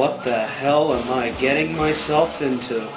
What the hell am I getting myself into?